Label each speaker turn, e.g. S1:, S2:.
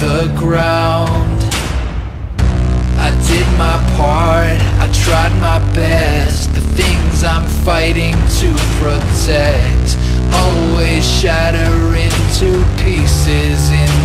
S1: the ground. I did my part, I tried my best. The things I'm fighting to protect Always shatter into pieces in